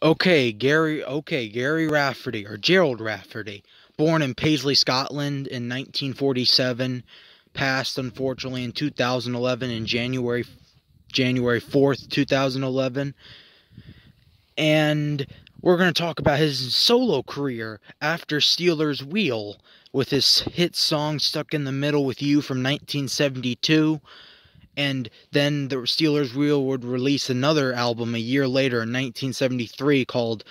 Okay, Gary. Okay, Gary Rafferty or Gerald Rafferty, born in Paisley, Scotland in 1947, passed unfortunately in 2011 in January January 4th, 2011. And we're going to talk about his solo career after Stealers Wheel with his hit song Stuck in the Middle with You from 1972 and then the Stealers Wheel would release another album a year later in 1973 called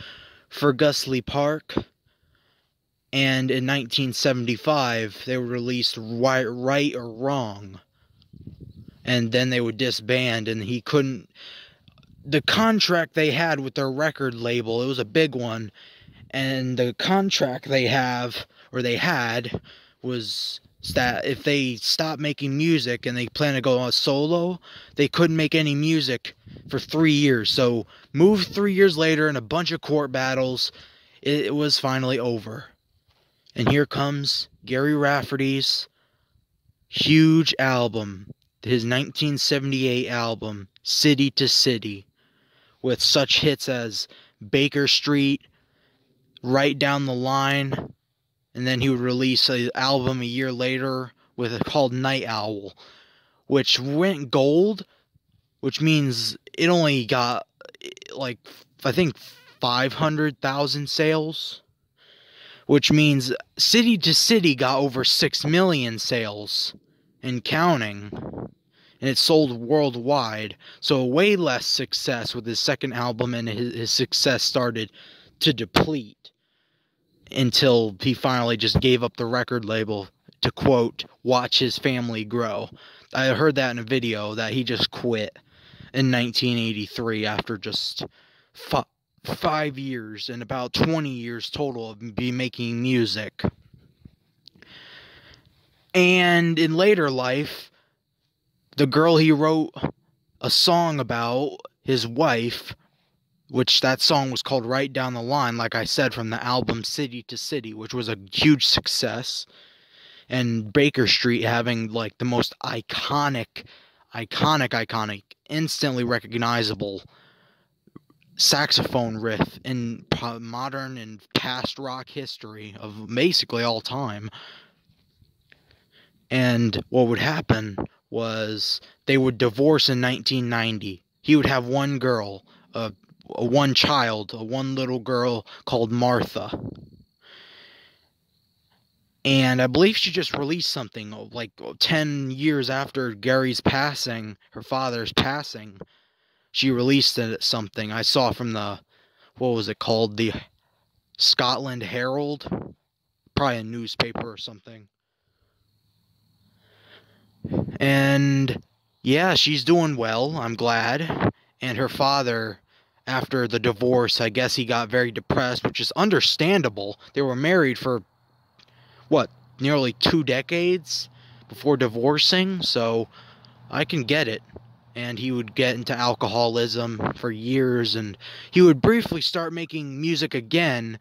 Ferguslie Park. And in 1975, they would release right, right or Wrong. And then they would disband, and he couldn't. The contract they had with their record label, it was a big one. And the contract they have, or they had, was that if they stopped making music and they plan to go on solo, they couldn't make any music for three years. So, moved three years later in a bunch of court battles, it, was finally over. And here comes Gary Rafferty's huge album, his 1978 album, City to City, with such hits as Baker Street, Right Down the Line, and then he would release an album a year later with it called Night Owl, which went gold, which means it only got like I think 500,000 sales, which means City to City got over 6 million sales and counting. And it sold worldwide, so way less success with his second album, and his, his success started to deplete until he finally just gave up the record label to quote watch his family grow. I heard that in a video that he just quit in 1983 after just f- five years and about 20 years total of be making music. And in later life the girl he wrote a song about his wife which that song was called Right Down the Line, like I said, from the album City to City, which was a huge success. And Baker Street having like the most iconic, iconic, iconic, instantly recognizable saxophone riff in modern and past rock history of basically all time. And what would happen was they would divorce in 1990. He would have one girl, a a one child, a one little girl called Martha. And I believe she just released something oh, like 10 years after Gary's passing, her father's passing. She released uh, something I saw from the, what was it called? The Scotland Herald? Probably a newspaper or something. And yeah, she's doing well. I'm glad. And her father after the divorce, I guess he got very depressed, which is understandable. They were married for what, nearly two decades before divorcing, so I can get it. And he would get into alcoholism for years, and he would briefly start making music again,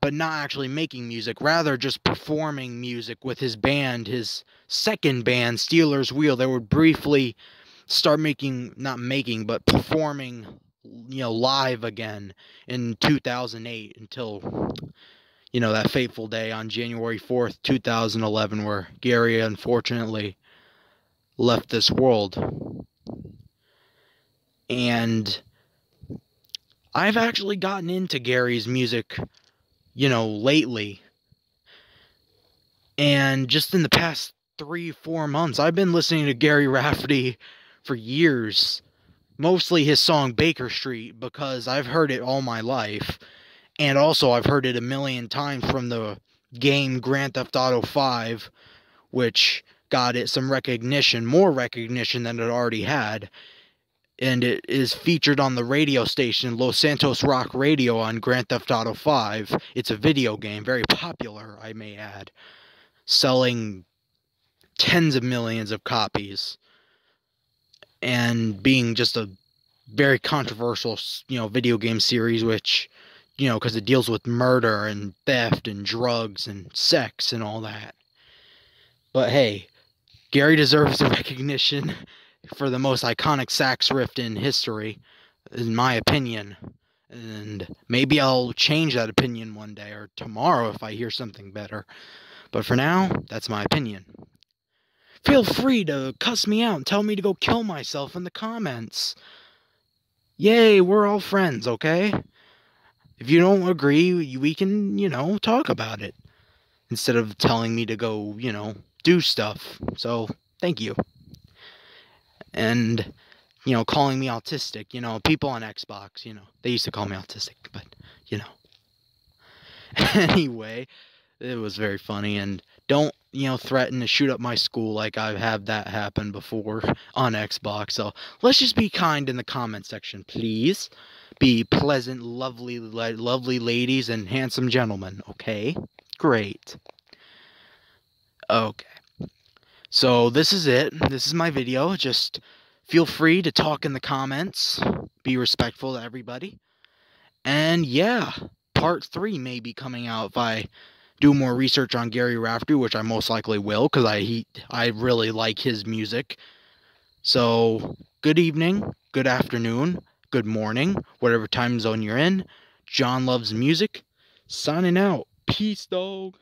but not actually making music, rather just performing music with his band, his second band, Stealers Wheel. They would briefly start making, not making, but performing you know live again in 2008 until you know that fateful day on January 4th 2011 where Gary unfortunately left this world. And I've actually gotten into Gary's music you know lately. And just in the past 3 4 months I've been listening to Gary Rafferty for years mostly his song Baker Street because I've heard it all my life. And also, I've heard it a million times from the game Grand Theft Auto 5, which got it some recognition, more recognition than it already had. And it is featured on the radio station Los Santos Rock Radio on Grand Theft Auto 5. It's a video game, very popular, I may add, selling tens of millions of copies and being just a very controversial, you know, video game series, which, you know, because it deals with murder and theft and drugs and sex and all that. But hey, Gary deserves the recognition for the most iconic sax riff in history, in my opinion. And maybe I'll change that opinion one day or tomorrow if I hear something better. But for now, that's my opinion. Feel free to cuss me out and tell me to go kill myself in the comments. Yay, we're all friends, okay? If you don't agree, we can, you know, talk about it. Instead of telling me to go, you know, do stuff. So, thank you. And, you know, calling me autistic. You know, people on Xbox, you know, they used to call me autistic, but, you know. anyway, it was very funny. And don't, you know, threaten to shoot up my school like I've had that happen before on Xbox. So let's just be kind in the comment section, please. Be pleasant, lovely, lovely ladies and handsome gentlemen, okay? Great. Okay. So this is it. This is my video. Just feel free to talk in the comments. Be respectful to everybody. And yeah, part 3 may be coming out by do more research on Gary Raftery, which I most likely will because I he, I really like his music. So, good evening, good afternoon, good morning, whatever time zone you're in. John loves music. Signing out. Peace, dog.